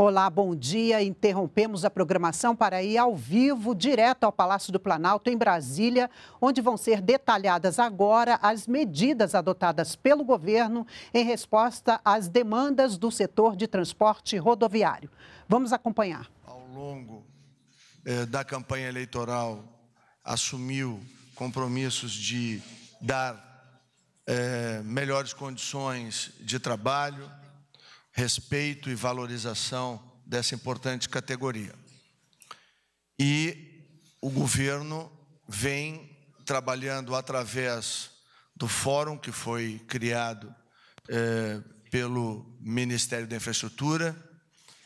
Olá, bom dia. Interrompemos a programação para ir ao vivo, direto ao Palácio do Planalto, em Brasília, onde vão ser detalhadas agora as medidas adotadas pelo governo em resposta às demandas do setor de transporte rodoviário. Vamos acompanhar. Ao longo eh, da campanha eleitoral, assumiu compromissos de dar eh, melhores condições de trabalho respeito e valorização dessa importante categoria. E o governo vem trabalhando através do fórum que foi criado é, pelo Ministério da Infraestrutura,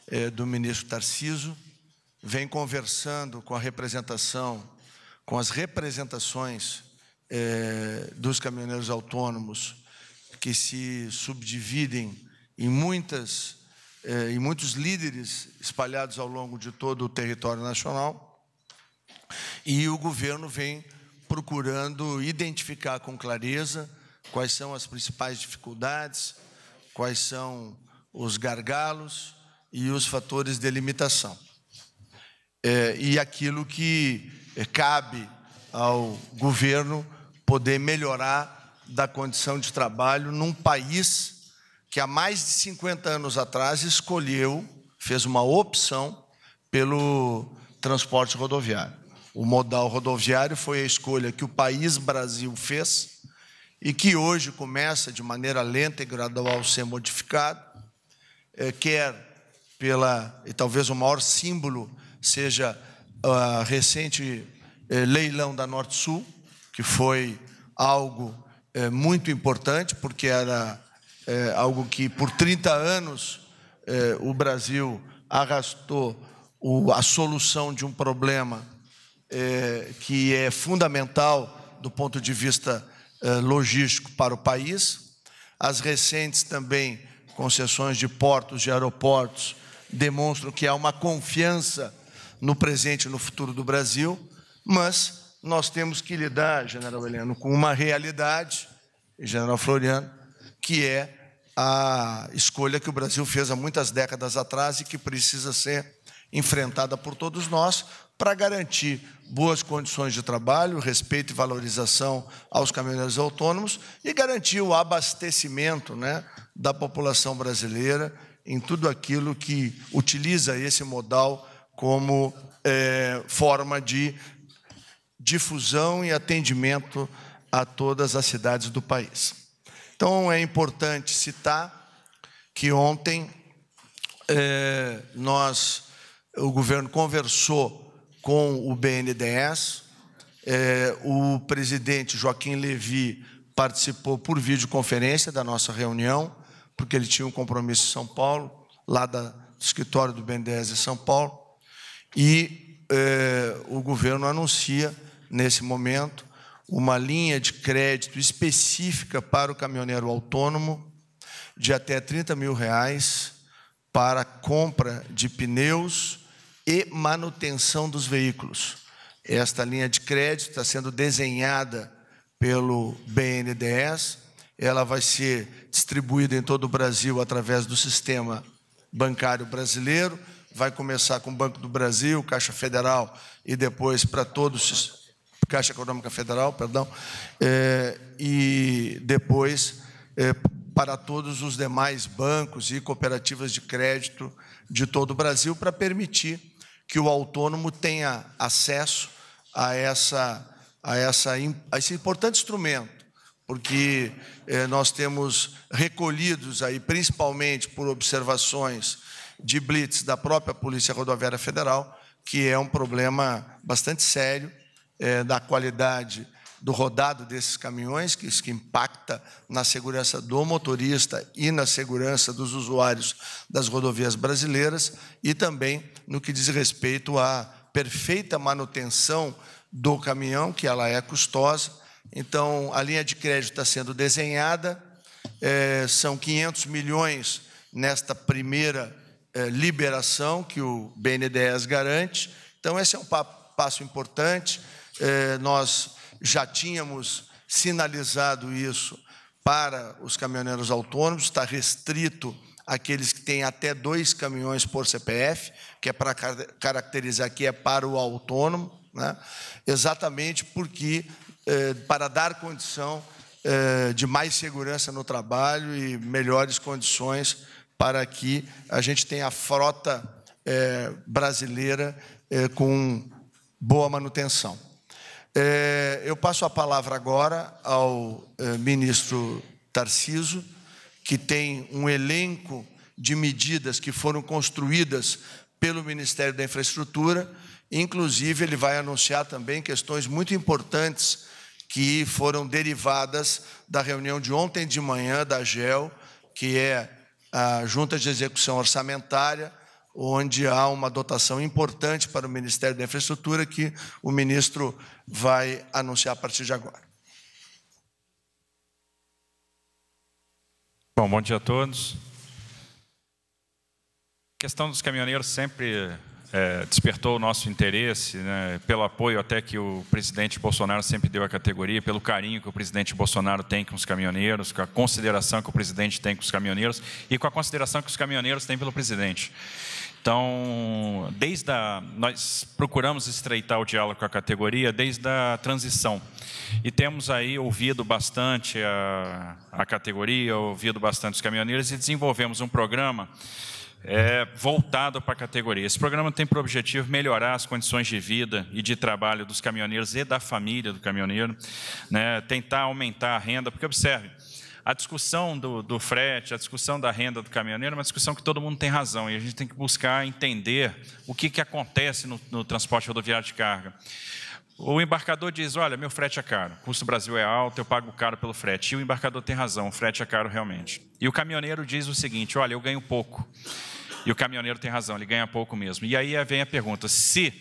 é, do ministro Tarciso, vem conversando com a representação, com as representações é, dos caminhoneiros autônomos que se subdividem em muitas eh, em muitos líderes espalhados ao longo de todo o território nacional. E o governo vem procurando identificar com clareza quais são as principais dificuldades, quais são os gargalos e os fatores de limitação. É, e aquilo que é, cabe ao governo poder melhorar da condição de trabalho num país que há mais de 50 anos atrás escolheu, fez uma opção pelo transporte rodoviário. O modal rodoviário foi a escolha que o país Brasil fez e que hoje começa de maneira lenta e gradual a ser modificado, é, quer pela, e talvez o maior símbolo seja a recente é, leilão da Norte Sul, que foi algo é, muito importante, porque era é, algo que por 30 anos é, o Brasil arrastou o, a solução de um problema é, que é fundamental do ponto de vista é, logístico para o país. As recentes também concessões de portos, de aeroportos, demonstram que há uma confiança no presente e no futuro do Brasil, mas nós temos que lidar, General Heleno, com uma realidade, General Floriano, que é a escolha que o Brasil fez há muitas décadas atrás e que precisa ser enfrentada por todos nós para garantir boas condições de trabalho, respeito e valorização aos caminhoneiros autônomos e garantir o abastecimento né, da população brasileira em tudo aquilo que utiliza esse modal como é, forma de difusão e atendimento a todas as cidades do país. Então é importante citar que ontem é, nós, o governo conversou com o BNDES, é, o presidente Joaquim Levi participou por videoconferência da nossa reunião, porque ele tinha um compromisso em São Paulo, lá da, do escritório do BNDES em São Paulo, e é, o governo anuncia, nesse momento, uma linha de crédito específica para o caminhoneiro autônomo de até 30 mil reais para compra de pneus e manutenção dos veículos. Esta linha de crédito está sendo desenhada pelo BNDES, ela vai ser distribuída em todo o Brasil através do sistema bancário brasileiro, vai começar com o Banco do Brasil, Caixa Federal e depois para todos os Caixa Econômica Federal, perdão, é, e depois é, para todos os demais bancos e cooperativas de crédito de todo o Brasil, para permitir que o autônomo tenha acesso a, essa, a, essa, a esse importante instrumento, porque é, nós temos recolhidos aí, principalmente por observações de blitz da própria Polícia Rodoviária Federal, que é um problema bastante sério é, da qualidade do rodado desses caminhões, que isso que impacta na segurança do motorista e na segurança dos usuários das rodovias brasileiras, e também no que diz respeito à perfeita manutenção do caminhão, que ela é custosa. Então, a linha de crédito está sendo desenhada, é, são 500 milhões nesta primeira é, liberação que o BNDES garante. Então, esse é um passo importante. É, nós já tínhamos sinalizado isso para os caminhoneiros autônomos, está restrito aqueles que têm até dois caminhões por CPF, que é para caracterizar que é para o autônomo, né? exatamente porque, eh, para dar condição eh, de mais segurança no trabalho e melhores condições para que a gente tenha a frota brasileira com boa manutenção. Eu passo a palavra agora ao ministro Tarciso, que tem um elenco de medidas que foram construídas pelo Ministério da Infraestrutura. Inclusive, ele vai anunciar também questões muito importantes que foram derivadas da reunião de ontem de manhã da GEL, que é a Junta de Execução Orçamentária, onde há uma dotação importante para o Ministério da Infraestrutura que o ministro vai anunciar a partir de agora. Bom, bom dia a todos. A questão dos caminhoneiros sempre é, despertou o nosso interesse, né, pelo apoio até que o presidente Bolsonaro sempre deu à categoria, pelo carinho que o presidente Bolsonaro tem com os caminhoneiros, com a consideração que o presidente tem com os caminhoneiros e com a consideração que os caminhoneiros têm pelo presidente. Então, desde a, nós procuramos estreitar o diálogo com a categoria desde a transição. E temos aí ouvido bastante a, a categoria, ouvido bastante os caminhoneiros e desenvolvemos um programa é, voltado para a categoria. Esse programa tem por objetivo melhorar as condições de vida e de trabalho dos caminhoneiros e da família do caminhoneiro, né, tentar aumentar a renda, porque observe, a discussão do, do, frete, a discussão da renda do caminhoneiro é uma discussão que todo mundo tem razão e a gente tem que buscar entender o que, que acontece no, no transporte rodoviário de carga. O embarcador diz: Olha, meu frete é caro, o custo do Brasil é alto, eu pago caro pelo frete. E o embarcador tem razão, o frete é caro realmente. E o caminhoneiro diz o seguinte: Olha, eu ganho pouco. E o caminhoneiro tem razão, ele ganha pouco mesmo. E aí vem a pergunta: se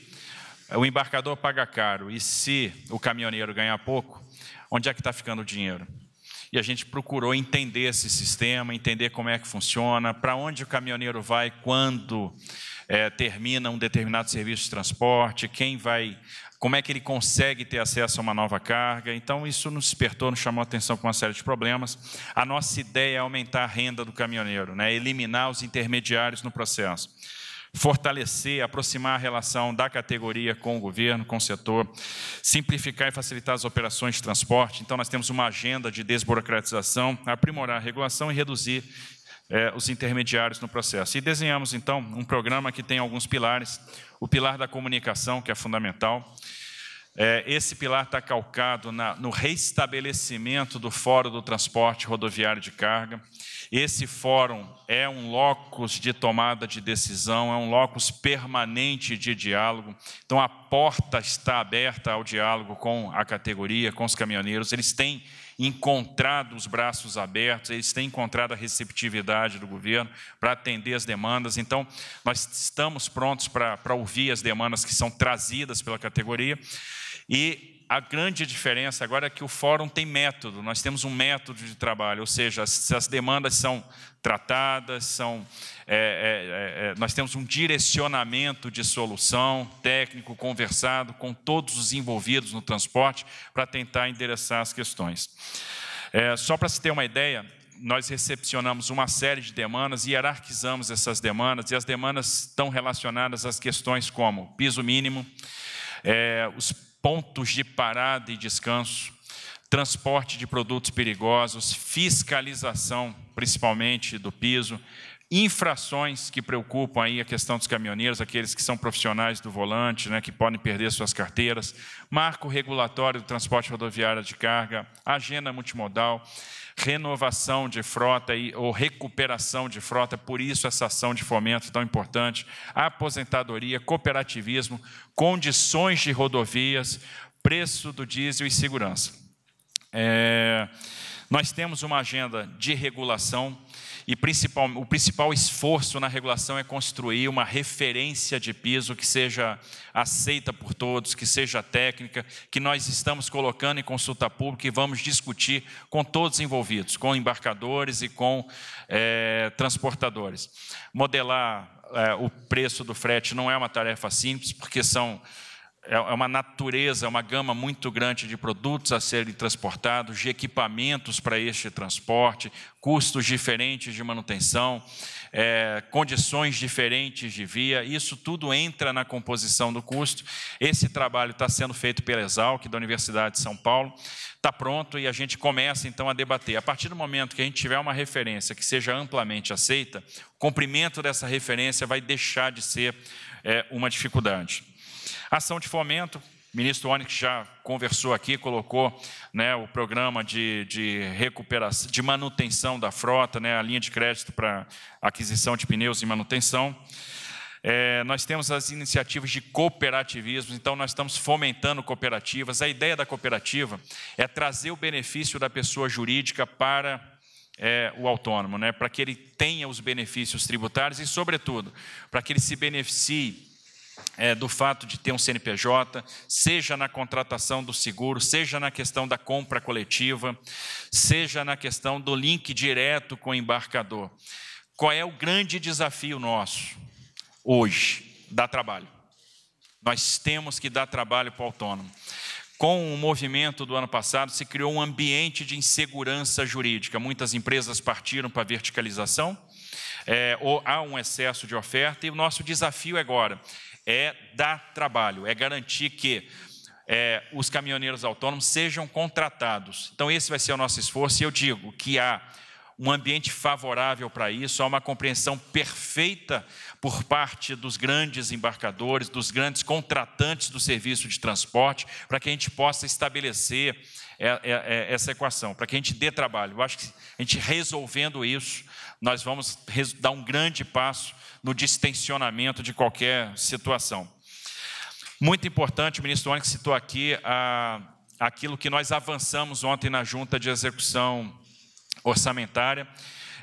o embarcador paga caro e se o caminhoneiro ganha pouco, onde é que está ficando o dinheiro? E a gente procurou entender esse sistema, entender como é que funciona, para onde o caminhoneiro vai quando é, termina um determinado serviço de transporte, quem vai, como é que ele consegue ter acesso a uma nova carga. Então, isso nos despertou, nos chamou a atenção com uma série de problemas. A nossa ideia é aumentar a renda do caminhoneiro, né? eliminar os intermediários no processo fortalecer, aproximar a relação da categoria com o governo, com o setor, simplificar e facilitar as operações de transporte. Então, nós temos uma agenda de desburocratização, aprimorar a regulação e reduzir é, os intermediários no processo. E desenhamos, então, um programa que tem alguns pilares. O pilar da comunicação, que é fundamental. É, esse pilar está calcado na, no reestabelecimento do Fórum do Transporte Rodoviário de Carga. Esse fórum é um locus de tomada de decisão, é um locus permanente de diálogo. Então, a porta está aberta ao diálogo com a categoria, com os caminhoneiros. Eles têm encontrado os braços abertos, eles têm encontrado a receptividade do governo para atender as demandas. Então, nós estamos prontos para, para ouvir as demandas que são trazidas pela categoria. E a grande diferença agora é que o fórum tem método, nós temos um método de trabalho, ou seja, se as demandas são tratadas, são, é, é, é, é, nós temos um direcionamento de solução técnico, conversado com todos os envolvidos no transporte para tentar endereçar as questões. É, só para se ter uma ideia, nós recepcionamos uma série de demandas, hierarquizamos essas demandas, e as demandas estão relacionadas às questões como piso mínimo, é, os pontos de parada e descanso, transporte de produtos perigosos, fiscalização, principalmente do piso, infrações que preocupam aí a questão dos caminhoneiros, aqueles que são profissionais do volante, né, que podem perder suas carteiras, marco regulatório do transporte rodoviário de carga, agenda multimodal, renovação de frota e, ou recuperação de frota, por isso essa ação de fomento tão importante, aposentadoria, cooperativismo, condições de rodovias, preço do diesel e segurança. É, nós temos uma agenda de regulação e principal, o principal esforço na regulação é construir uma referência de piso que seja aceita por todos, que seja técnica, que nós estamos colocando em consulta pública e vamos discutir com todos envolvidos, com embarcadores e com é, transportadores. Modelar é, o preço do frete não é uma tarefa simples, porque são é, é uma natureza, é uma gama muito grande de produtos a serem transportados, de equipamentos para este transporte, custos diferentes de manutenção, é, condições diferentes de via, isso tudo entra na composição do custo. Esse trabalho está sendo feito pela Exalc, da Universidade de São Paulo, está pronto e a gente começa então a debater. A partir do momento que a gente tiver uma referência que seja amplamente aceita, o cumprimento dessa referência vai deixar de ser é, uma dificuldade. Ação de fomento, o ministro Onyx já conversou aqui, colocou né, o programa de, de, recuperação, de manutenção da frota, né, a linha de crédito para aquisição de pneus e manutenção. É, nós temos as iniciativas de cooperativismo, então nós estamos fomentando cooperativas. A ideia da cooperativa é trazer o benefício da pessoa jurídica para é, o autônomo, né, para que ele tenha os benefícios tributários e, sobretudo, para que ele se beneficie é, do fato de ter um CNPJ, seja na contratação do seguro, seja na questão da compra coletiva, seja na questão do link direto com o embarcador. Qual é o grande desafio nosso hoje? Dar trabalho. Nós temos que dar trabalho para o autônomo. Com o movimento do ano passado, se criou um ambiente de insegurança jurídica. Muitas empresas partiram para a verticalização, é, ou há um excesso de oferta, e o nosso desafio agora é dar trabalho, é garantir que é, os caminhoneiros autônomos sejam contratados. Então, esse vai ser o nosso esforço, e eu digo que há um ambiente favorável para isso, há uma compreensão perfeita por parte dos grandes embarcadores, dos grandes contratantes do serviço de transporte, para que a gente possa estabelecer é, é, é, essa equação, para que a gente dê trabalho. Eu acho que a gente resolvendo isso, nós vamos dar um grande passo no distensionamento de qualquer situação. Muito importante, o ministro Onyx citou aqui a, aquilo que nós avançamos ontem na junta de execução orçamentária.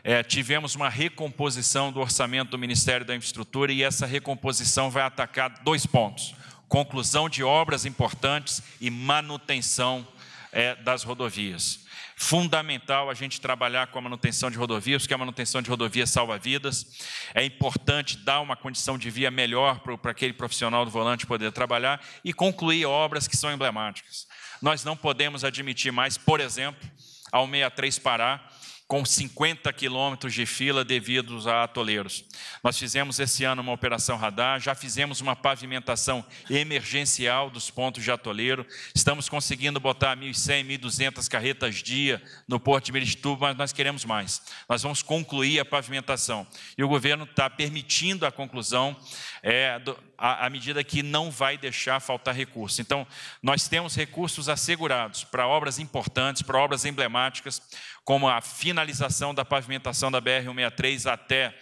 É, tivemos uma recomposição do orçamento do Ministério da Infraestrutura e essa recomposição vai atacar dois pontos: conclusão de obras importantes e manutenção é, das rodovias fundamental a gente trabalhar com a manutenção de rodovias, porque a manutenção de rodovias salva vidas. É importante dar uma condição de via melhor para aquele profissional do volante poder trabalhar e concluir obras que são emblemáticas. Nós não podemos admitir mais, por exemplo, ao 63 Pará, com 50 quilômetros de fila devido a atoleiros. Nós fizemos esse ano uma operação radar, já fizemos uma pavimentação emergencial dos pontos de atoleiro, estamos conseguindo botar 1.100, 1.200 carretas dia no Porto de Mirituba, mas nós queremos mais. Nós vamos concluir a pavimentação. E o governo está permitindo a conclusão é, do, à medida que não vai deixar faltar recursos. Então, nós temos recursos assegurados para obras importantes, para obras emblemáticas, como a finalização da pavimentação da BR-163 até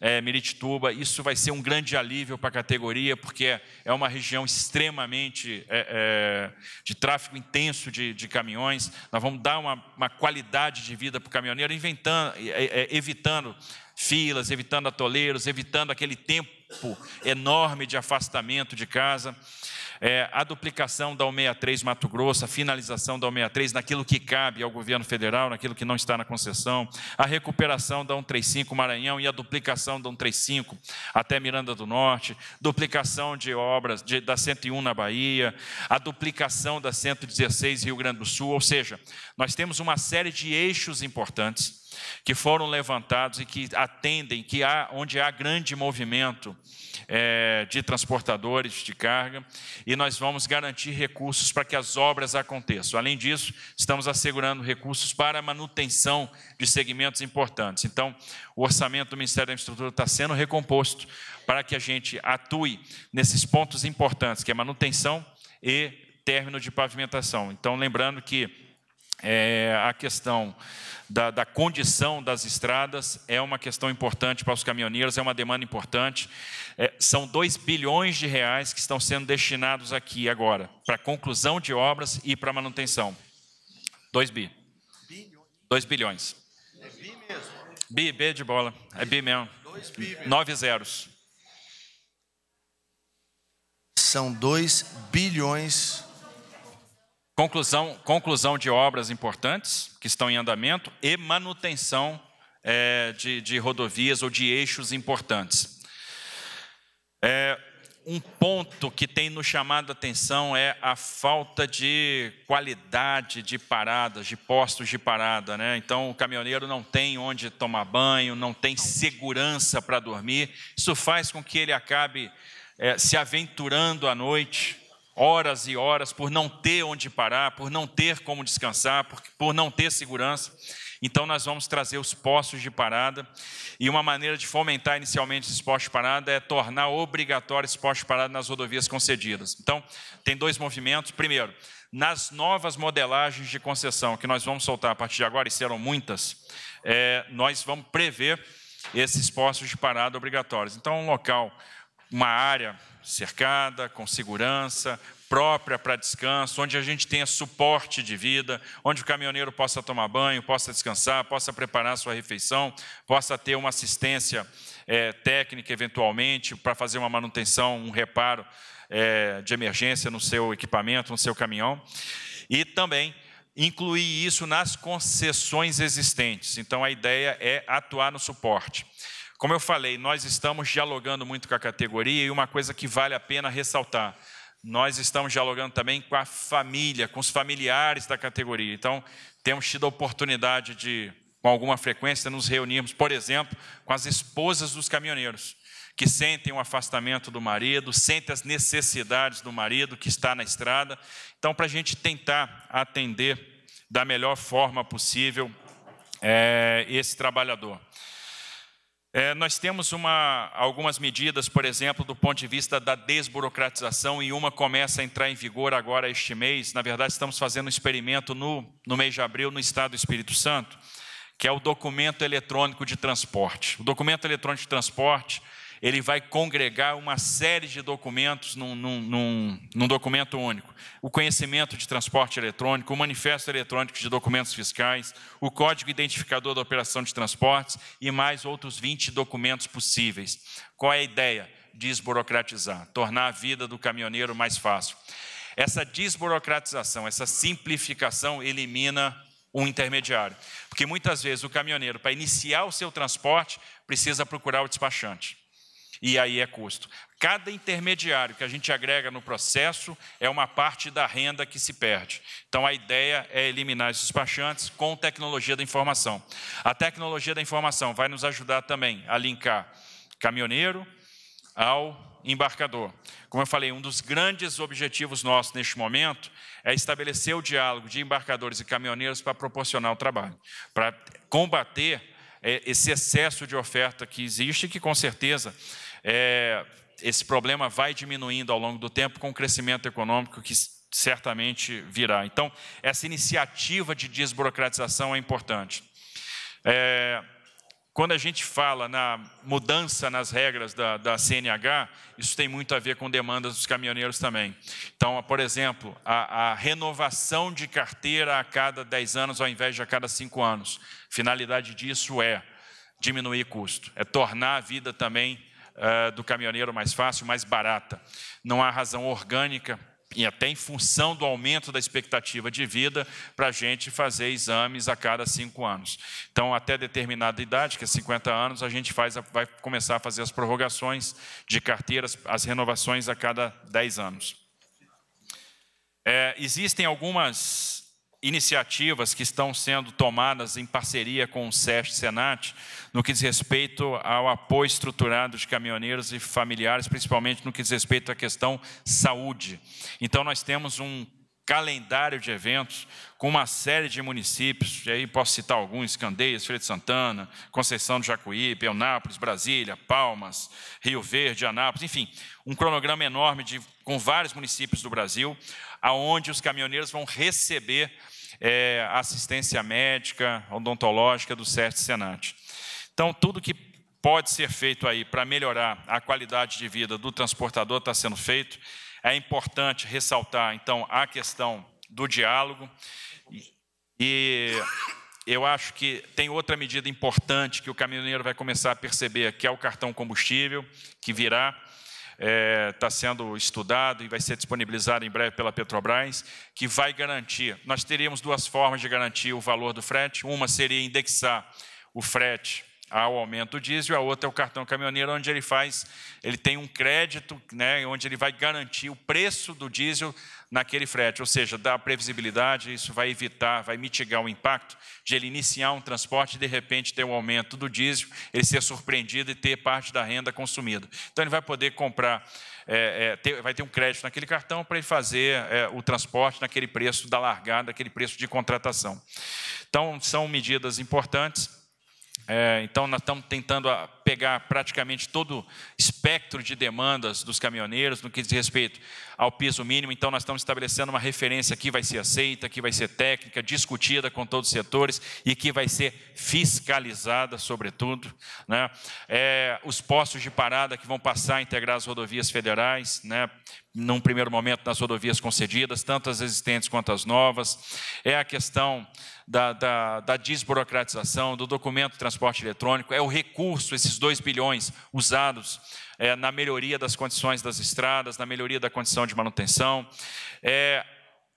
é, Miritituba. Isso vai ser um grande alívio para a categoria, porque é uma região extremamente é, é, de tráfego intenso de, de, caminhões. Nós vamos dar uma, uma qualidade de vida para o caminhoneiro, inventando, é, é, evitando filas, evitando atoleiros, evitando aquele tempo enorme de afastamento de casa. É, a duplicação da 163 Mato Grosso, a finalização da 163 naquilo que cabe ao governo federal, naquilo que não está na concessão, a recuperação da 135 Maranhão e a duplicação da 135 até Miranda do Norte, duplicação de obras de, da 101 na Bahia, a duplicação da 116 Rio Grande do Sul, ou seja, nós temos uma série de eixos importantes que foram levantados e que atendem, que há, onde há grande movimento é, de transportadores de carga, e nós vamos garantir recursos para que as obras aconteçam. Além disso, estamos assegurando recursos para a manutenção de segmentos importantes. Então, o orçamento do Ministério da Infraestrutura está sendo recomposto para que a gente atue nesses pontos importantes, que é manutenção e término de pavimentação. Então, lembrando que é, a questão da, da, condição das estradas é uma questão importante para os caminhoneiros, é uma demanda importante. É, são 2 bilhões de reais que estão sendo destinados aqui agora, para conclusão de obras e para manutenção. 2 bi. 2 bilhões. É bi mesmo? Bi, B de bola. É bi mesmo. 2 bi mesmo. Nove zeros. São 2 bilhões Conclusão, conclusão de obras importantes que estão em andamento e manutenção é, de, de, rodovias ou de eixos importantes. É, um ponto que tem nos chamado a atenção é a falta de qualidade de paradas, de postos de parada. Né? Então, o caminhoneiro não tem onde tomar banho, não tem segurança para dormir. Isso faz com que ele acabe é, se aventurando à noite, horas e horas, por não ter onde parar, por não ter como descansar, por, por não ter segurança. Então, nós vamos trazer os postos de parada. E uma maneira de fomentar inicialmente esses postos de parada é tornar obrigatório esse posto de parada nas rodovias concedidas. Então, tem dois movimentos. Primeiro, nas novas modelagens de concessão que nós vamos soltar a partir de agora, e serão muitas, é, nós vamos prever esses postos de parada obrigatórios. Então, um local, uma área cercada, com segurança, própria para descanso, onde a gente tenha suporte de vida, onde o caminhoneiro possa tomar banho, possa descansar, possa preparar sua refeição, possa ter uma assistência é, técnica, eventualmente, para fazer uma manutenção, um reparo é, de emergência no seu equipamento, no seu caminhão. E também incluir isso nas concessões existentes. Então, a ideia é atuar no suporte. Como eu falei, nós estamos dialogando muito com a categoria e uma coisa que vale a pena ressaltar nós estamos dialogando também com a família, com os familiares da categoria. Então, temos tido a oportunidade de, com alguma frequência, nos reunirmos, por exemplo, com as esposas dos caminhoneiros, que sentem o afastamento do marido, sentem as necessidades do marido que está na estrada. Então, para a gente tentar atender da melhor forma possível é, esse trabalhador. É, nós temos uma, algumas medidas, por exemplo, do ponto de vista da desburocratização, e uma começa a entrar em vigor agora este mês. Na verdade, estamos fazendo um experimento no, no mês de abril no estado do Espírito Santo, que é o documento eletrônico de transporte. O documento eletrônico de transporte ele vai congregar uma série de documentos num, num, num, num, documento único. O conhecimento de transporte eletrônico, o manifesto eletrônico de documentos fiscais, o código identificador da operação de transportes e mais outros 20 documentos possíveis. Qual é a ideia? Desburocratizar, tornar a vida do caminhoneiro mais fácil. Essa desburocratização, essa simplificação elimina um intermediário. Porque muitas vezes o caminhoneiro, para iniciar o seu transporte, precisa procurar o despachante e aí é custo. Cada intermediário que a gente agrega no processo é uma parte da renda que se perde. Então a ideia é eliminar esses despachantes com tecnologia da informação. A tecnologia da informação vai nos ajudar também a linkar caminhoneiro ao embarcador. Como eu falei, um dos grandes objetivos nossos neste momento é estabelecer o diálogo de embarcadores e caminhoneiros para proporcionar o trabalho, para combater é, esse excesso de oferta que existe, que com certeza é, esse problema vai diminuindo ao longo do tempo com o crescimento econômico que certamente virá. Então, essa iniciativa de desburocratização é importante. É, quando a gente fala na mudança nas regras da, da, CNH, isso tem muito a ver com demandas dos caminhoneiros também. Então, por exemplo, a, a renovação de carteira a cada 10 anos ao invés de a cada 5 anos. Finalidade disso é diminuir custo, é tornar a vida também uh, do caminhoneiro mais fácil, mais barata. Não há razão orgânica e até em função do aumento da expectativa de vida, para a gente fazer exames a cada cinco anos. Então, até determinada idade, que é 50 anos, a gente faz, vai começar a fazer as prorrogações de carteiras, as renovações a cada 10 anos. É, existem algumas iniciativas que estão sendo tomadas em parceria com o SESC Senat, no que diz respeito ao apoio estruturado de caminhoneiros e familiares, principalmente no que diz respeito à questão saúde. Então, nós temos um calendário de eventos com uma série de municípios, e aí posso citar alguns, Candeias, Feira de Santana, Conceição do Jacuípe, Eunápolis, Brasília, Palmas, Rio Verde, Anápolis, enfim, um cronograma enorme de, com vários municípios do Brasil, aonde os caminhoneiros vão receber é, assistência médica, odontológica do CERT Senat. Então, tudo que pode ser feito aí para melhorar a qualidade de vida do transportador está sendo feito. É importante ressaltar, então, a questão do diálogo. E eu acho que tem outra medida importante que o caminhoneiro vai começar a perceber, que é o cartão combustível, que virá está é, tá sendo estudado e vai ser disponibilizado em breve pela Petrobras, que vai garantir. Nós teríamos duas formas de garantir o valor do frete. Uma seria indexar o frete ao aumento do diesel, a outra é o cartão caminhoneiro, onde ele faz, ele tem um crédito, né, onde ele vai garantir o preço do diesel naquele frete, ou seja, dá previsibilidade, isso vai evitar, vai mitigar o impacto de ele iniciar um transporte e de repente ter um aumento do diesel, ele ser surpreendido e ter parte da renda consumida. Então ele vai poder comprar, é, é, ter, vai ter um crédito naquele cartão para ele fazer é, o transporte naquele preço da largada, aquele preço de contratação. Então são medidas importantes. É, então, nós estamos tentando pegar praticamente todo o espectro de demandas dos caminhoneiros no que diz respeito ao piso mínimo. Então, nós estamos estabelecendo uma referência que vai ser aceita, que vai ser técnica, discutida com todos os setores e que vai ser fiscalizada, sobretudo. Né? É, os postos de parada que vão passar a integrar as rodovias federais, né? num primeiro momento nas rodovias concedidas, tanto as existentes quanto as novas. É a questão da, da, da desburocratização, do documento de transporte eletrônico, é o recurso, esses 2 bilhões usados é, na melhoria das condições das estradas, na melhoria da condição de manutenção, é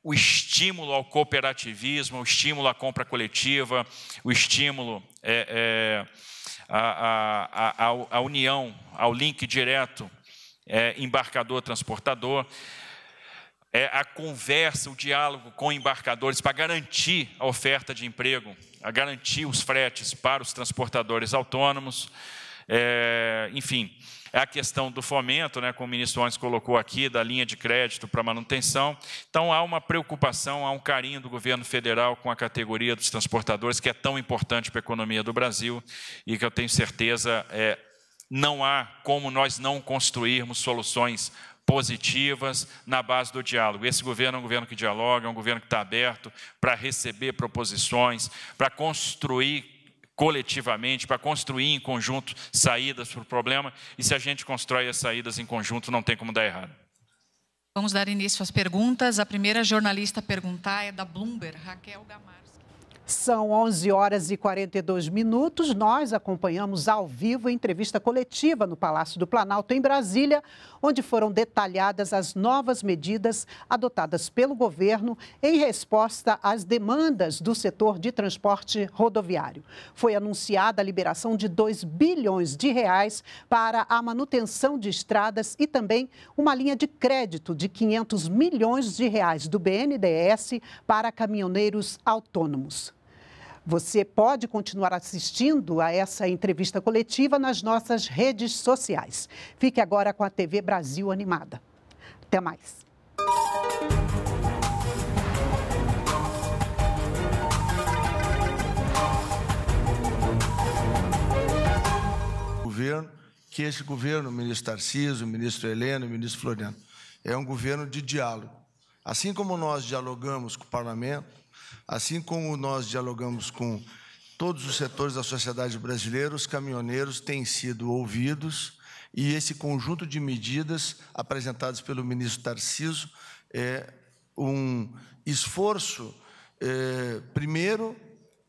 o estímulo ao cooperativismo, o estímulo à compra coletiva, o estímulo é, à, à, à, à união, ao link direto é, embarcador-transportador, é, a conversa, o diálogo com embarcadores para garantir a oferta de emprego, a garantir os fretes para os transportadores autônomos, é, enfim, é a questão do fomento, né, como o ministro antes colocou aqui, da linha de crédito para manutenção. Então, há uma preocupação, há um carinho do governo federal com a categoria dos transportadores, que é tão importante para a economia do Brasil e que eu tenho certeza é, não há como nós não construirmos soluções positivas na base do diálogo. Esse governo é um governo que dialoga, é um governo que está aberto para receber proposições, para construir coletivamente, para construir em conjunto saídas para o problema. E se a gente constrói as saídas em conjunto, não tem como dar errado. Vamos dar início às perguntas. A primeira jornalista a perguntar é da Bloomberg, Raquel Gamar. São 11 horas e 42 minutos. Nós acompanhamos ao vivo a entrevista coletiva no Palácio do Planalto, em Brasília, onde foram detalhadas as novas medidas adotadas pelo governo em resposta às demandas do setor de transporte rodoviário. Foi anunciada a liberação de 2 bilhões de reais para a manutenção de estradas e também uma linha de crédito de 500 milhões de reais do BNDES para caminhoneiros autônomos. Você pode continuar assistindo a essa entrevista coletiva nas nossas redes sociais. Fique agora com a TV Brasil Animada. Até mais. Governo, que esse governo, o ministro Tarcísio, o ministro Heleno, o ministro Floriano, é um governo de diálogo. Assim como nós dialogamos com o parlamento, Assim como nós dialogamos com todos os setores da sociedade brasileira, os caminhoneiros têm sido ouvidos e esse conjunto de medidas apresentadas pelo ministro Tarciso é um esforço, é, primeiro,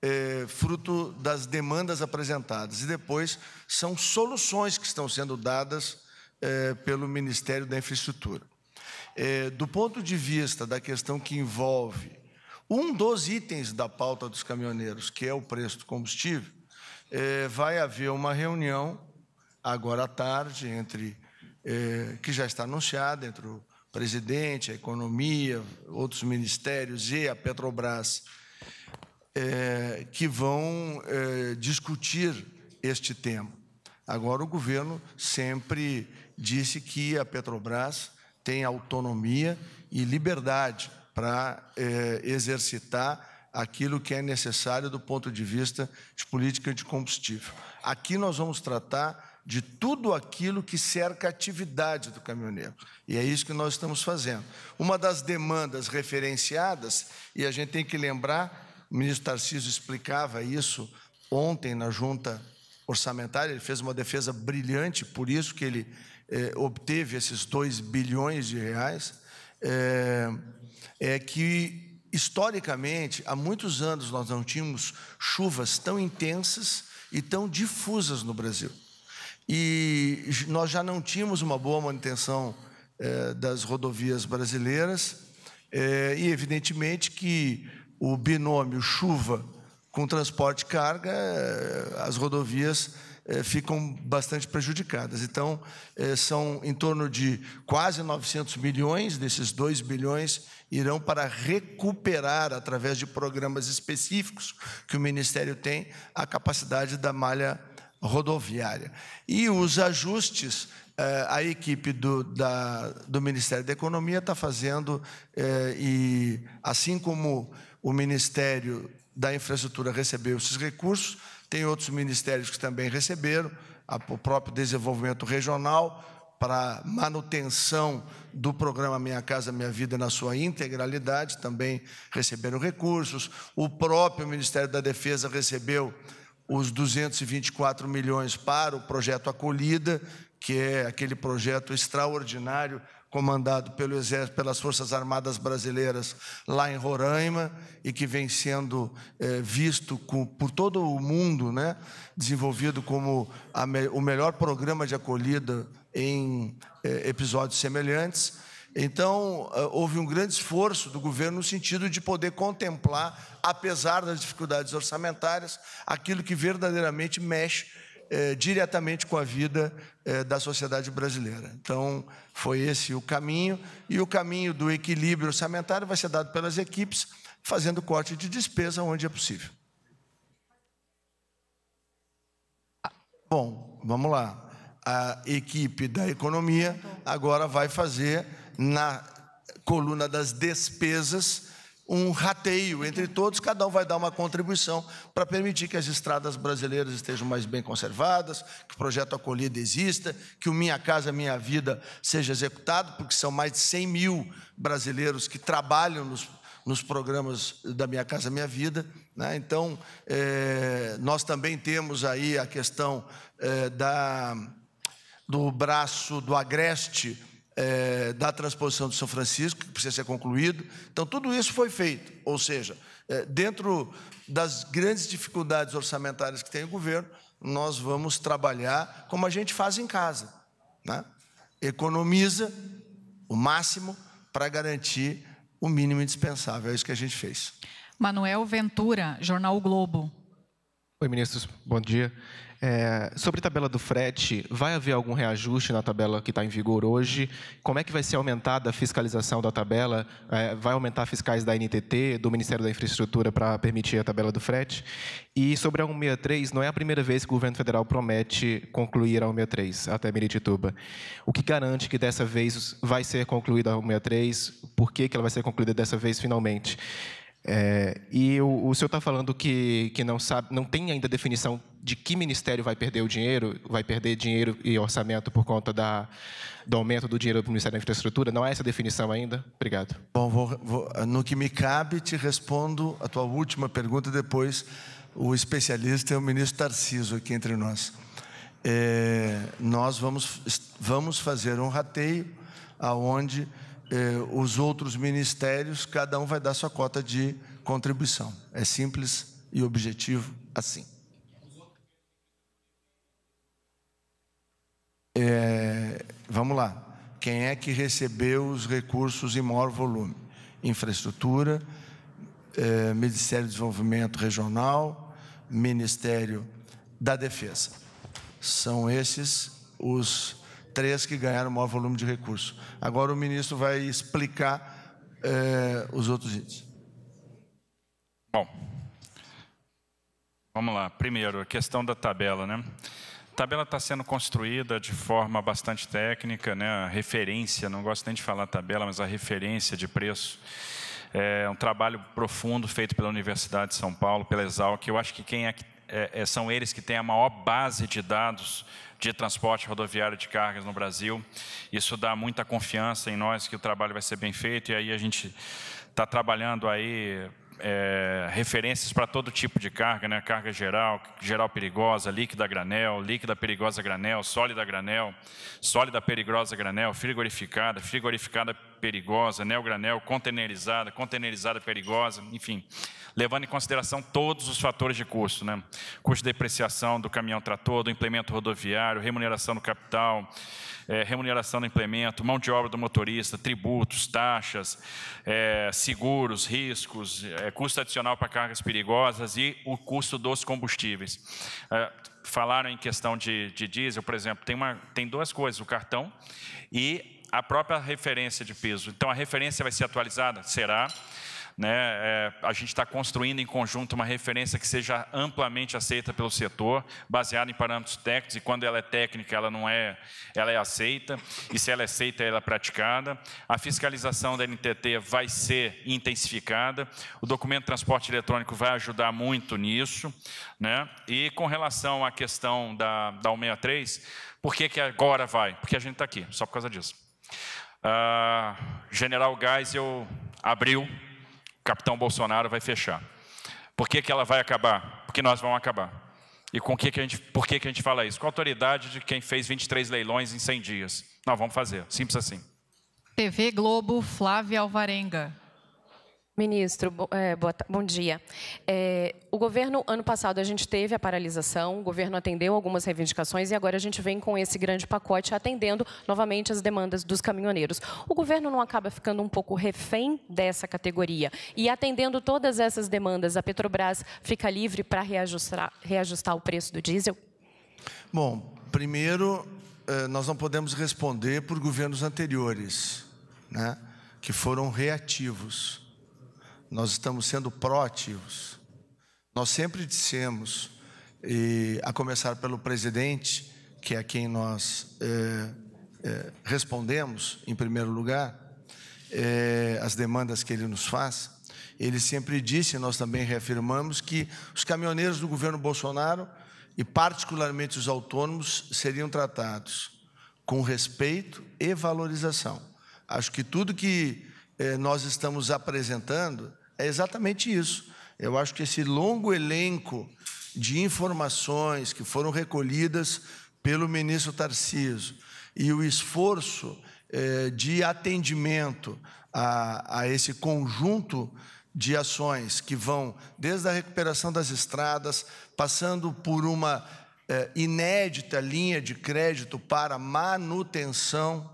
é, fruto das demandas apresentadas e depois são soluções que estão sendo dadas é, pelo Ministério da Infraestrutura. É, do ponto de vista da questão que envolve um dos itens da pauta dos caminhoneiros, que é o preço do combustível, é, vai haver uma reunião agora à tarde entre é, que já está anunciada entre o presidente, a economia, outros ministérios e a Petrobras, é, que vão é, discutir este tema. Agora, o governo sempre disse que a Petrobras tem autonomia e liberdade para é, exercitar aquilo que é necessário do ponto de vista de política de combustível. Aqui nós vamos tratar de tudo aquilo que cerca a atividade do caminhoneiro. E é isso que nós estamos fazendo. Uma das demandas referenciadas, e a gente tem que lembrar, o ministro Tarcísio explicava isso ontem na junta orçamentária, ele fez uma defesa brilhante, por isso que ele é, obteve esses 2 bilhões de reais. É, é que, historicamente, há muitos anos nós não tínhamos chuvas tão intensas e tão difusas no Brasil. E nós já não tínhamos uma boa manutenção é, das rodovias brasileiras, é, e evidentemente que o binômio chuva com transporte de carga, as rodovias ficam bastante prejudicadas. Então, são em torno de quase 900 milhões, desses 2 bilhões irão para recuperar, através de programas específicos que o Ministério tem, a capacidade da malha rodoviária. E os ajustes, eh, a equipe do, da, do Ministério da Economia está fazendo, eh, e assim como o Ministério da Infraestrutura recebeu esses recursos, tem outros ministérios que também receberam, o próprio desenvolvimento regional, para manutenção do programa Minha Casa Minha Vida na sua integralidade, também receberam recursos. O próprio Ministério da Defesa recebeu os 224 milhões para o projeto Acolhida, que é aquele projeto extraordinário comandado pelo Exército, pelas Forças Armadas Brasileiras lá em Roraima e que vem sendo é, visto com, por todo o mundo, né, desenvolvido como me, o melhor programa de acolhida em é, episódios semelhantes. Então, eh, houve um grande esforço do governo no sentido de poder contemplar, apesar das dificuldades orçamentárias, aquilo que verdadeiramente mexe eh, diretamente com a vida eh, da sociedade brasileira. Então, foi esse o caminho, e o caminho do equilíbrio orçamentário vai ser dado pelas equipes, fazendo corte de despesa onde é possível. Bom, vamos lá. A equipe da economia agora vai fazer na coluna das despesas um rateio entre todos, cada um vai dar uma contribuição para permitir que as estradas brasileiras estejam mais bem conservadas, que o projeto Acolhida exista, que o Minha Casa Minha Vida seja executado, porque são mais de 100 mil brasileiros que trabalham nos, nos programas da Minha Casa Minha Vida. Né? Então, é, nós também temos aí a questão é, da, do braço do Agreste, é, da transposição do São Francisco, que precisa ser concluído. Então, tudo isso foi feito. Ou seja, é, dentro das grandes dificuldades orçamentárias que tem o governo, nós vamos trabalhar como a gente faz em casa. Né? Economiza o máximo para garantir o mínimo indispensável. É isso que a gente fez. Manuel Ventura, Jornal o Globo. Oi, ministros. Bom dia. É, sobre a tabela do frete, vai haver algum reajuste na tabela que está em vigor hoje? Como é que vai ser aumentada a fiscalização da tabela? É, vai aumentar fiscais da NTT, do Ministério da Infraestrutura, para permitir a tabela do frete? E sobre a 163, não é a primeira vez que o governo federal promete concluir a 163 até Meritituba. O que garante que dessa vez vai ser concluída a 163? Por que, que ela vai ser concluída dessa vez finalmente? É, e o, o senhor está falando que, que não sabe, não tem ainda definição de que ministério vai perder o dinheiro, vai perder dinheiro e orçamento por conta da, do aumento do dinheiro para o Ministério da Infraestrutura. Não há essa definição ainda? Obrigado. Bom, vou, vou, no que me cabe, te respondo a tua última pergunta, depois o especialista é o ministro Tarciso aqui entre nós. É, nós vamos, vamos fazer um rateio aonde eh, os outros ministérios, cada um vai dar sua cota de contribuição. É simples e objetivo assim. É, vamos lá. Quem é que recebeu os recursos em maior volume? Infraestrutura, é, Ministério do Desenvolvimento Regional, Ministério da Defesa. São esses os três que ganharam o maior volume de recursos. Agora o ministro vai explicar é, os outros itens. Bom, vamos lá. Primeiro, a questão da tabela, né? A tabela está sendo construída de forma bastante técnica, né? A referência, não gosto nem de falar tabela, mas a referência de preço. É um trabalho profundo feito pela Universidade de São Paulo, pela Exalc. Eu acho que quem é, é, é são eles que têm a maior base de dados de transporte rodoviário de cargas no Brasil. Isso dá muita confiança em nós que o trabalho vai ser bem feito e aí a gente está trabalhando aí é, referências para todo tipo de carga, né? carga geral, geral perigosa, líquida granel, líquida perigosa granel, sólida granel, sólida perigosa granel, frigorificada, frigorificada perigosa, neogranel, containerizada, containerizada perigosa, enfim, levando em consideração todos os fatores de custo, né? Custo de depreciação do caminhão-trator, do implemento rodoviário, remuneração do capital, é, remuneração do implemento, mão de obra do motorista, tributos, taxas, é, seguros, riscos, é, custo adicional para cargas perigosas e o custo dos combustíveis. Falaram em questão de, de diesel, por exemplo, tem, uma, tem duas coisas, o cartão e a própria referência de peso. Então, a referência vai ser atualizada? Será. Né? É, a gente está construindo em conjunto uma referência que seja amplamente aceita pelo setor, baseada em parâmetros técnicos, e quando ela é técnica, ela não é, ela é aceita, e se ela é aceita, ela é praticada. A fiscalização da NTT vai ser intensificada, o documento de transporte eletrônico vai ajudar muito nisso, né? e com relação à questão da, da 163, por que, que agora vai? Porque a gente está aqui, só por causa disso. Uh, General Geisel abriu capitão Bolsonaro vai fechar. Por que, que ela vai acabar? Porque nós vamos acabar. E com que que a gente, por que, que a gente fala isso? Com a autoridade de quem fez 23 leilões em 100 dias. Nós vamos fazer, simples assim. TV Globo, Flávia Alvarenga. Ministro, é, boa, bom dia. É, o governo, ano passado, a gente teve a paralisação, o governo atendeu algumas reivindicações e agora a gente vem com esse grande pacote atendendo novamente as demandas dos caminhoneiros. O governo não acaba ficando um pouco refém dessa categoria e atendendo todas essas demandas, a Petrobras fica livre para reajustar, reajustar o preço do diesel? Bom, primeiro, eh, nós não podemos responder por governos anteriores, né, que foram reativos nós estamos sendo proativos. Nós sempre dissemos, e a começar pelo presidente, que é quem nós é, é, respondemos em primeiro lugar, é, as demandas que ele nos faz, ele sempre disse, nós também reafirmamos, que os caminhoneiros do governo Bolsonaro, e particularmente os autônomos, seriam tratados com respeito e valorização. Acho que tudo que eh, nós estamos apresentando é exatamente isso. Eu acho que esse longo elenco de informações que foram recolhidas pelo ministro Tarciso e o esforço eh, de atendimento a, a esse conjunto de ações que vão desde a recuperação das estradas, passando por uma eh, inédita linha de crédito para manutenção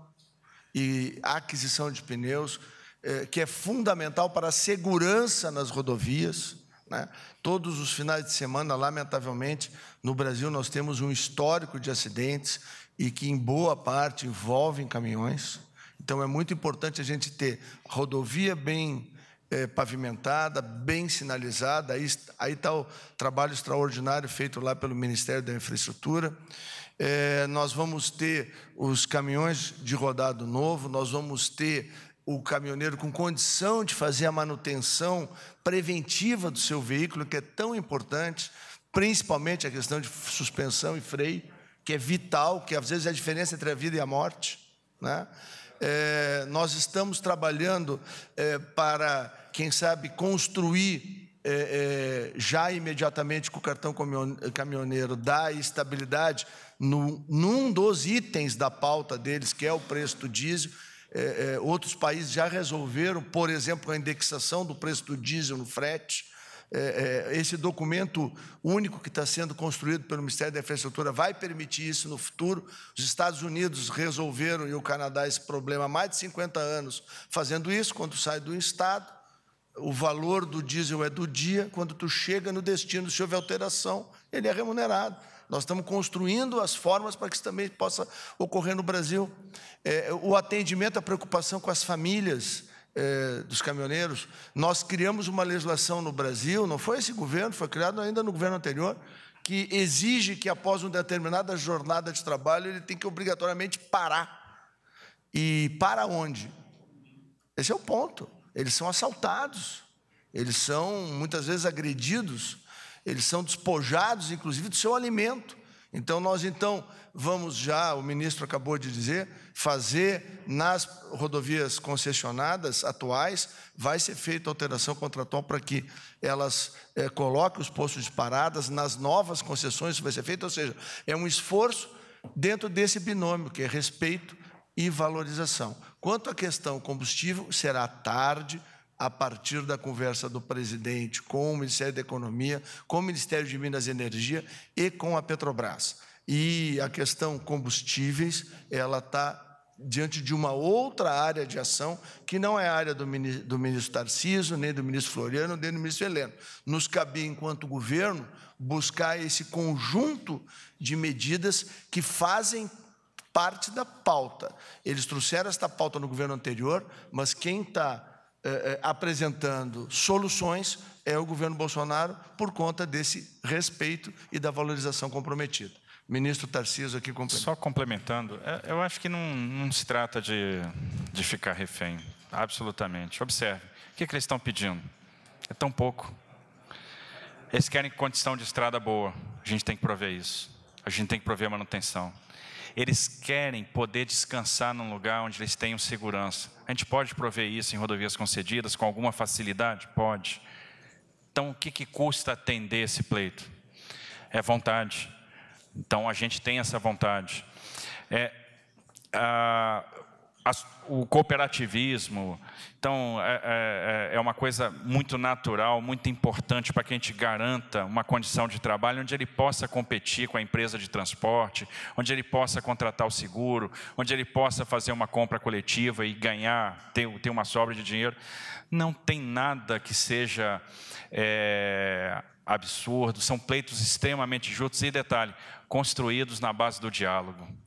e aquisição de pneus, é, que é fundamental para a segurança nas rodovias. Né? Todos os finais de semana, lamentavelmente, no Brasil nós temos um histórico de acidentes e que, em boa parte, envolvem caminhões. Então, é muito importante a gente ter rodovia bem é, pavimentada, bem sinalizada. Aí, está o trabalho extraordinário feito lá pelo Ministério da Infraestrutura. É, nós vamos ter os caminhões de rodado novo, nós vamos ter o caminhoneiro com condição de fazer a manutenção preventiva do seu veículo, que é tão importante, principalmente a questão de suspensão e freio, que é vital, que às vezes é a diferença entre a vida e a morte. Né? É, nós estamos trabalhando é, para, quem sabe, construir é, é já imediatamente com o cartão caminhoneiro, dar estabilidade no, num dos itens da pauta deles, que é o preço do diesel, é, é, outros países já resolveram, por exemplo, a indexação do preço do diesel no frete. É, é, esse documento único que está sendo construído pelo Ministério da Infraestrutura vai permitir isso no futuro. Os Estados Unidos resolveram, e o Canadá, esse problema há mais de 50 anos, fazendo isso, quando sai do Estado, o valor do diesel é do dia, quando tu chega no destino, se houver alteração, ele é remunerado. Nós estamos construindo as formas para que isso também possa ocorrer no Brasil. É, o atendimento, a preocupação com as famílias é, dos caminhoneiros. Nós criamos uma legislação no Brasil, não foi esse governo, foi criado ainda no governo anterior, que exige que após uma determinada jornada de trabalho ele tem que obrigatoriamente parar. E para onde? Esse é o ponto. Eles são assaltados, eles são muitas vezes agredidos eles são despojados, inclusive, do seu alimento. Então, nós então vamos já, o ministro acabou de dizer, fazer nas rodovias concessionadas atuais, vai ser feita alteração contratual para que elas é, coloquem os postos de paradas nas novas concessões, isso vai ser feito, ou seja, é um esforço dentro desse binômio, que é respeito e valorização. Quanto à questão combustível, será tarde, a partir da conversa do presidente com o Ministério da Economia, com o Ministério de Minas e Energia e com a Petrobras. E a questão combustíveis, ela está diante de uma outra área de ação que não é a área do ministro, do ministro Tarciso, nem do ministro Floriano, nem do ministro Heleno. Nos cabia, enquanto governo, buscar esse conjunto de medidas que fazem parte da pauta. Eles trouxeram esta pauta no governo anterior, mas quem está eh, eh, apresentando soluções é o governo Bolsonaro por conta desse respeito e da valorização comprometida. Ministro Tarcísio aqui complementando. Só complementando, é, eu acho que não, não se trata de, de ficar refém, absolutamente. Observe, o que, que eles estão pedindo? É tão pouco. Eles querem condição de estrada boa, a gente tem que prover isso. A gente tem que prover manutenção. Eles querem poder descansar num lugar onde eles tenham segurança. A gente pode prover isso em rodovias concedidas com alguma facilidade? Pode. Então, o que, que custa atender esse pleito? É vontade. Então, a gente tem essa vontade. É, a, o cooperativismo. Então, é, é, é, é, uma coisa muito natural, muito importante para que a gente garanta uma condição de trabalho onde ele possa competir com a empresa de transporte, onde ele possa contratar o seguro, onde ele possa fazer uma compra coletiva e ganhar, ter, ter uma sobra de dinheiro. Não tem nada que seja é, absurdo, são pleitos extremamente justos e, detalhe, construídos na base do diálogo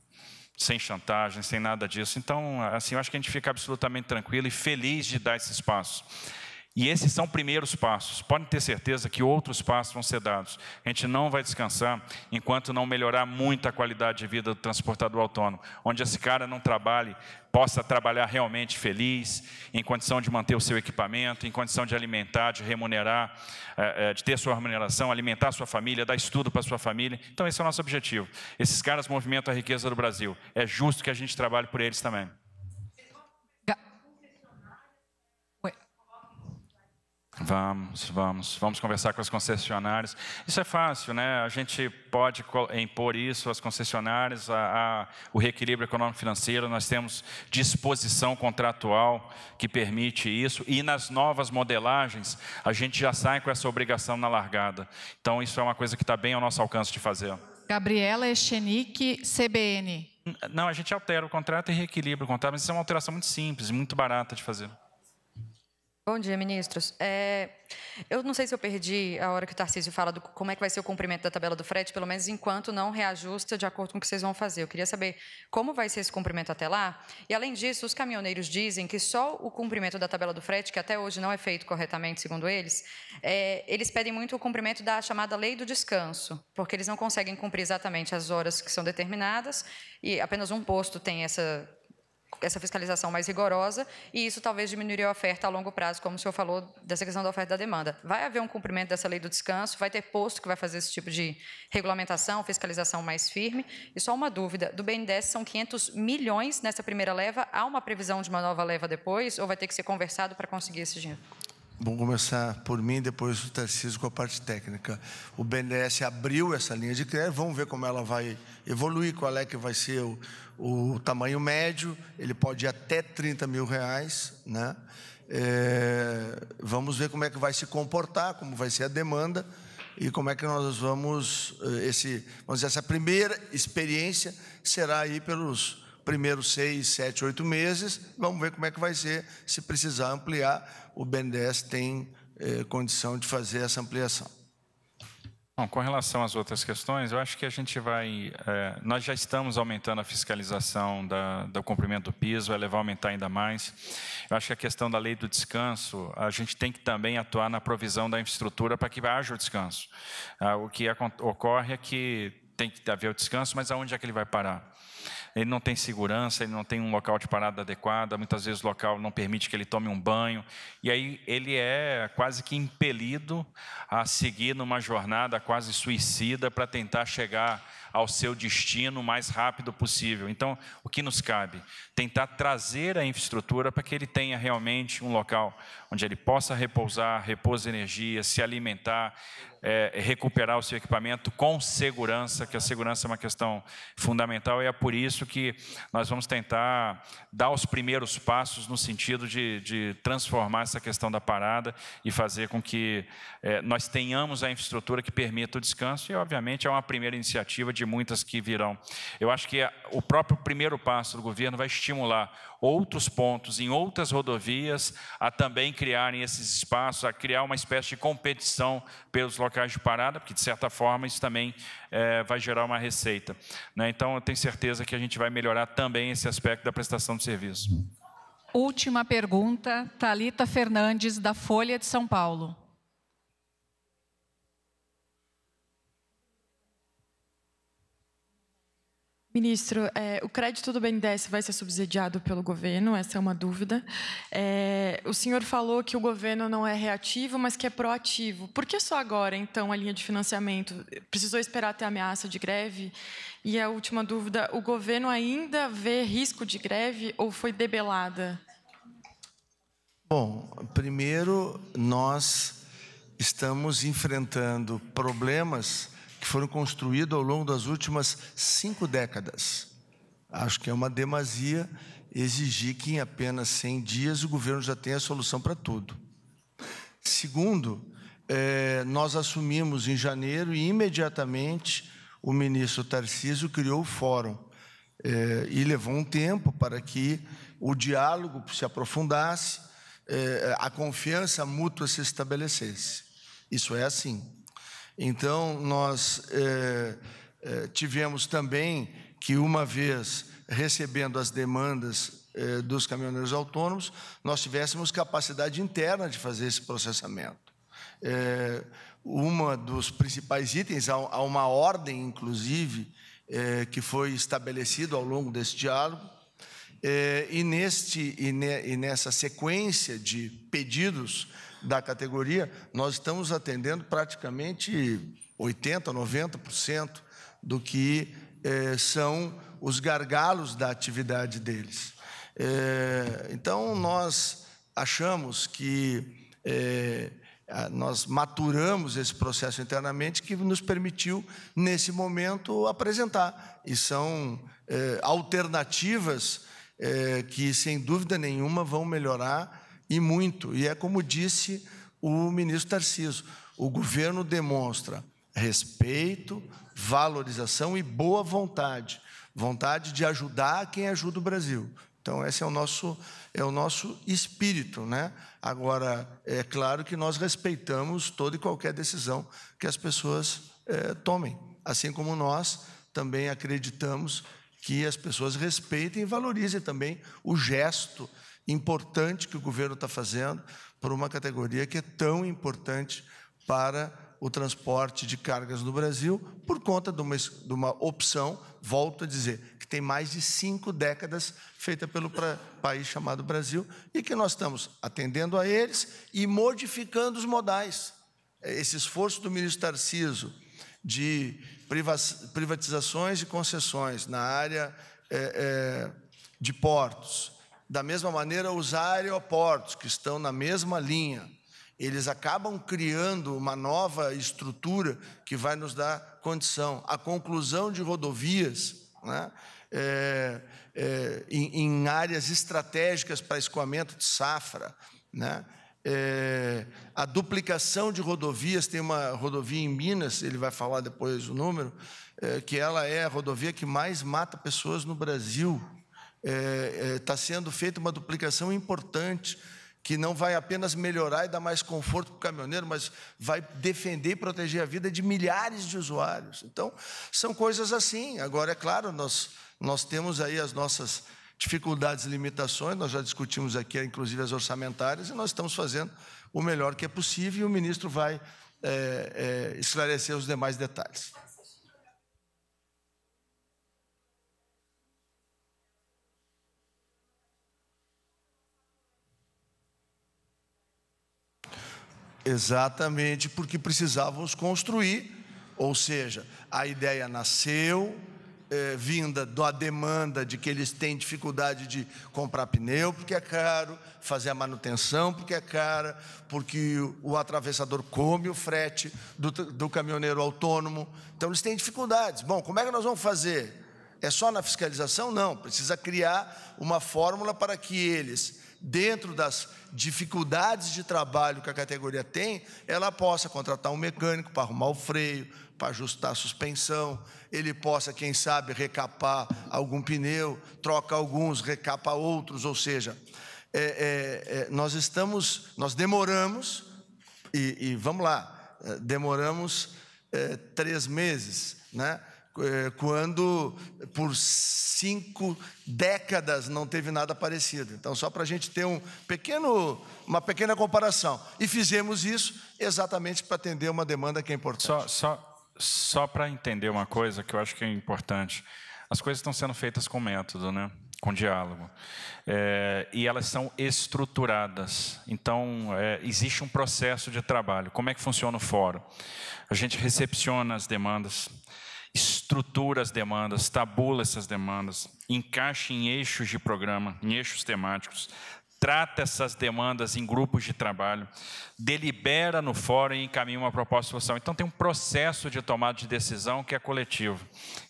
sem chantagem, sem nada disso. Então, assim, eu acho que a gente fica absolutamente tranquilo e feliz de dar esses passos. E esses são primeiros passos. Podem ter certeza que outros passos vão ser dados. A gente não vai descansar enquanto não melhorar muito a qualidade de vida do transportador autônomo, onde esse cara não trabalhe, possa trabalhar realmente feliz, em condição de manter o seu equipamento, em condição de alimentar, de remunerar, eh, eh, de ter sua remuneração, alimentar sua família, dar estudo para sua família. Então, esse é o nosso objetivo. Esses caras movimentam a riqueza do Brasil. É justo que a gente trabalhe por eles também. Vamos, vamos, vamos conversar com as concessionárias. Isso é fácil, né? A gente pode impor isso às concessionárias, a, a, o reequilíbrio econômico-financeiro, nós temos disposição contratual que permite isso, e nas novas modelagens, a gente já sai com essa obrigação na largada. Então, isso é uma coisa que está bem ao nosso alcance de fazer. Gabriela Echenique, CBN. Não, a gente altera o contrato e reequilibra o contrato, mas isso é uma alteração muito simples, muito barata de fazer. Bom dia, ministros. É, eu não sei se eu perdi a hora que o Tarcísio fala do como é que vai ser o cumprimento da tabela do frete, pelo menos enquanto não reajusta de acordo com o que vocês vão fazer. Eu queria saber como vai ser esse cumprimento até lá. E, além disso, os caminhoneiros dizem que só o cumprimento da tabela do frete, que até hoje não é feito corretamente, segundo eles, é, eles pedem muito o cumprimento da chamada lei do descanso, porque eles não conseguem cumprir exatamente as horas que são determinadas e apenas um posto tem essa essa fiscalização mais rigorosa e isso talvez diminuiria a oferta a longo prazo, como o senhor falou dessa questão da oferta e da demanda. Vai haver um cumprimento dessa lei do descanso, vai ter posto que vai fazer esse tipo de regulamentação, fiscalização mais firme. E só uma dúvida, do BNDES são 500 milhões nessa primeira leva, há uma previsão de uma nova leva depois ou vai ter que ser conversado para conseguir esse dinheiro? Vamos começar por mim, depois o Tarcísio com a parte técnica. O BNDES abriu essa linha de crédito, vamos ver como ela vai evoluir, qual é que vai ser o, o tamanho médio, ele pode ir até 30 mil reais, né? É, vamos ver como é que vai se comportar, como vai ser a demanda e como é que nós vamos eh, esse, vamos dizer, essa primeira experiência será aí pelos primeiros seis, sete, oito meses. Vamos ver como é que vai ser. Se precisar ampliar, o BNDES tem eh, condição de fazer essa ampliação. Bom, com relação às outras questões, eu acho que a gente vai. É, nós já estamos aumentando a fiscalização da, do cumprimento do piso, vai levar a aumentar ainda mais. Eu acho que a questão da lei do descanso, a gente tem que também atuar na provisão da infraestrutura para que haja o descanso. Ah, o que ocorre é que tem que haver o descanso, mas aonde é que ele vai parar? Ele não tem segurança, ele não tem um local de parada adequado, muitas vezes o local não permite que ele tome um banho, e aí ele é quase que impelido a seguir numa jornada quase suicida para tentar chegar ao seu destino o mais rápido possível. Então, o que nos cabe? Tentar trazer a infraestrutura para que ele tenha realmente um local onde ele possa repousar, repor energia, se alimentar, é, recuperar o seu equipamento com segurança, que a segurança é uma questão fundamental e é por isso que nós vamos tentar dar os primeiros passos no sentido de, de transformar essa questão da parada e fazer com que é, nós tenhamos a infraestrutura que permita o descanso e, obviamente, é uma primeira iniciativa de muitas que virão. Eu acho que o próprio primeiro passo do governo vai estimular outros pontos em outras rodovias a também criarem esses espaços, a criar uma espécie de competição pelos locais de parada, porque de certa forma isso também é, vai gerar uma receita. Né? Então eu tenho certeza que a gente vai melhorar também esse aspecto da prestação de serviço. Última pergunta, Talita Fernandes, da Folha de São Paulo. Ministro, é, o crédito do BNDES vai ser subsidiado pelo governo? Essa é uma dúvida. É, o senhor falou que o governo não é reativo, mas que é proativo. Por que só agora, então, a linha de financiamento? Precisou esperar até ameaça de greve? E a última dúvida: o governo ainda vê risco de greve ou foi debelada? Bom, primeiro, nós estamos enfrentando problemas que foram construídos ao longo das últimas cinco décadas. Acho que é uma demasia exigir que em apenas 100 dias o governo já tenha a solução para tudo. Segundo, é, nós assumimos em janeiro e imediatamente o ministro Tarcísio criou o fórum. É, e levou um tempo para que o diálogo se aprofundasse, é, a confiança mútua se estabelecesse. Isso é assim. Então, nós é, é, tivemos também que, uma vez recebendo as demandas é, dos caminhoneiros autônomos, nós tivéssemos capacidade interna de fazer esse processamento. É, uma dos principais itens, há uma ordem, inclusive, é, que foi estabelecido ao longo desse diálogo, é, e, neste, e, ne, e nessa sequência de pedidos da categoria, nós estamos atendendo praticamente 80%, 90% do que é, são os gargalos da atividade deles. É, então, nós achamos que é, nós maturamos esse processo internamente que nos permitiu, nesse momento, apresentar. E são alternativas que, sem dúvida nenhuma, vão melhorar e muito. E é como disse o ministro Tarciso: o governo demonstra respeito, valorização e boa vontade vontade de ajudar quem ajuda o Brasil. Então, esse é o nosso, é o nosso espírito. Né? Agora, é claro que nós respeitamos toda e qualquer decisão que as pessoas é, tomem, assim como nós também acreditamos que as pessoas respeitem e valorizem também o gesto importante que o governo está fazendo por uma categoria que é tão importante para o transporte de cargas no Brasil, por conta de uma, de uma opção, volto a dizer, que tem mais de cinco décadas feita pelo pra, país chamado Brasil e que nós estamos atendendo a eles e modificando os modais. Esse esforço do ministro Tarciso de privatizações e concessões na área é, é, de portos, da mesma maneira, os aeroportos, que estão na mesma linha, eles acabam criando uma nova estrutura que vai nos dar condição. A conclusão de rodovias né, é, é, em, em, áreas estratégicas para escoamento de safra, né, é, a duplicação de rodovias, tem uma rodovia em Minas, ele vai falar depois o número, é, que ela é a rodovia que mais mata pessoas no Brasil está é, é, tá sendo feita uma duplicação importante, que não vai apenas melhorar e dar mais conforto para o caminhoneiro, mas vai defender e proteger a vida de milhares de usuários. Então, são coisas assim. Agora, é claro, nós, nós temos aí as nossas dificuldades e limitações, nós já discutimos aqui, inclusive as orçamentárias, e nós estamos fazendo o melhor que é possível, e o ministro vai é, é, esclarecer os demais detalhes. Exatamente, porque precisávamos construir Ou seja, a ideia nasceu, é, vinda da demanda de que eles têm dificuldade de comprar pneu porque é caro, fazer a manutenção porque é cara, porque o atravessador come o frete do, do caminhoneiro autônomo. Então eles têm dificuldades. Bom, como é que nós vamos fazer? É só na fiscalização? Não, precisa criar uma fórmula para que eles, dentro das dificuldades de trabalho que a categoria tem, ela possa contratar um mecânico para arrumar o freio, para ajustar a suspensão, ele possa, quem sabe, recapar algum pneu, troca alguns, recapa outros, ou seja, é, é, é, nós estamos, nós demoramos, e, e vamos lá, é, demoramos é, três meses, né? É, quando por cinco décadas não teve nada parecido. Então, só para a gente ter um pequeno, uma pequena comparação. E fizemos isso exatamente para atender uma demanda que é importante. Só, só só para entender uma coisa que eu acho que é importante. As coisas estão sendo feitas com método, né? com diálogo. É, e elas são estruturadas. Então, é, existe um processo de trabalho. Como é que funciona o fórum? A gente recepciona as demandas, estrutura as demandas, tabula essas demandas, encaixa em eixos de programa, em eixos temáticos, trata essas demandas em grupos de trabalho, delibera no fórum e encaminha uma proposta de solução. Então, tem um processo de tomada de decisão que é coletivo.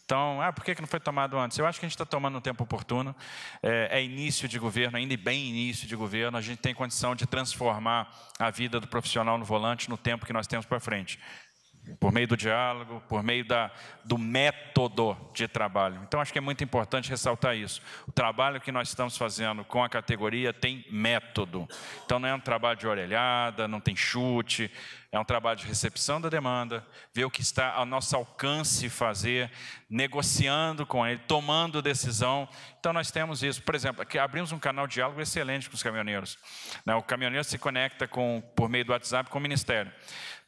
Então, ah, por que não foi tomado antes? Eu acho que a gente está tomando no tempo oportuno. É, é, início de governo, ainda bem início de governo. A gente tem condição de transformar a vida do profissional no volante no tempo que nós temos para frente por meio do diálogo, por meio da, do método de trabalho. Então, acho que é muito importante ressaltar isso. O trabalho que nós estamos fazendo com a categoria tem método. Então, não é um trabalho de orelhada, não tem chute, é um trabalho de recepção da demanda, ver o que está ao nosso alcance fazer, negociando com ele, tomando decisão. Então, nós temos isso. Por exemplo, aqui abrimos um canal de diálogo excelente com os caminhoneiros. Né? O caminhoneiro se conecta com, por meio do WhatsApp com o Ministério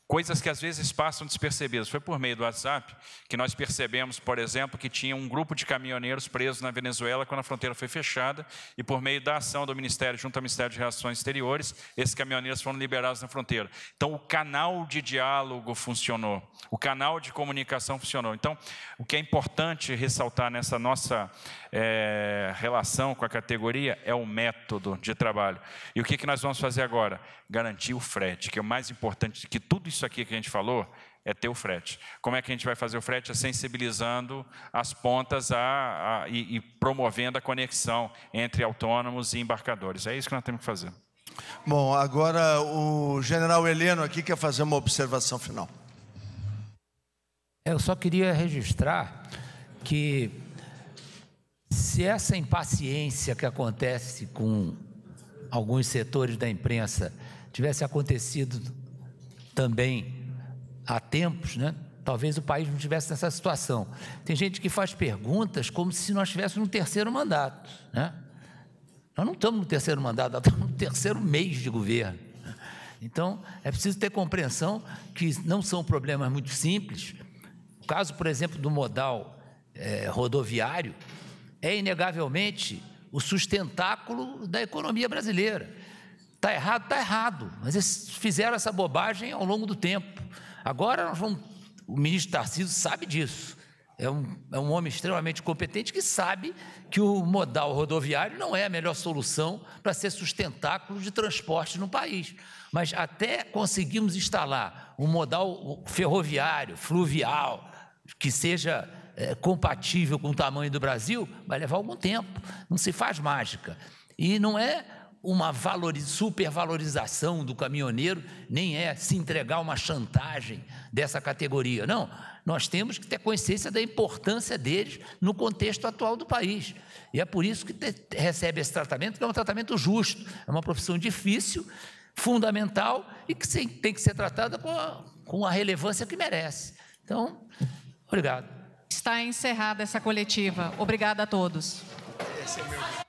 coisas que às vezes passam despercebidas. Foi por meio do WhatsApp que nós percebemos, por exemplo, que tinha um grupo de caminhoneiros presos na Venezuela quando a fronteira foi fechada, e por meio da ação do Ministério, junto ao Ministério de Relações Exteriores, esses caminhoneiros foram liberados na fronteira. Então, o canal de diálogo funcionou, o canal de comunicação funcionou. Então, o que é importante ressaltar nessa nossa é, relação com a categoria é o método de trabalho. E o que, que nós vamos fazer agora? Garantir o frete, que é o mais importante que tudo isso aqui que a gente falou é ter o frete. Como é que a gente vai fazer o frete? É sensibilizando as pontas a, a, e, e promovendo a conexão entre autônomos e embarcadores. É isso que nós temos que fazer. Bom, agora o general Heleno aqui quer fazer uma observação final. Eu só queria registrar que se essa impaciência que acontece com alguns setores da imprensa tivesse acontecido também há tempos, né? Talvez o país não estivesse nessa situação. Tem gente que faz perguntas como se nós estivéssemos no terceiro mandato, né? Nós não estamos no terceiro mandato, nós estamos no terceiro mês de governo. Então, é preciso ter compreensão que não são problemas muito simples. O caso, por exemplo, do modal é, rodoviário é inegavelmente o sustentáculo da economia brasileira. Está errado, está errado. Mas eles fizeram essa bobagem ao longo do tempo. Agora vamos, o ministro Tarcísio sabe disso. É um, é um homem extremamente competente que sabe que o modal rodoviário não é a melhor solução para ser sustentáculo de transporte no país. Mas até conseguirmos instalar um modal ferroviário, fluvial, que seja é, compatível com o tamanho do Brasil, vai levar algum tempo. Não se faz mágica. E não é uma supervalorização do caminhoneiro, nem é se entregar uma chantagem dessa categoria. Não, nós temos que ter consciência da importância deles no contexto atual do país. E é por isso que te, recebe esse tratamento, que é um tratamento justo. É uma profissão difícil, fundamental e que tem que ser tratada com a, com a relevância que merece. Então, obrigado. Está encerrada essa coletiva. Obrigada a todos. Esse é meu...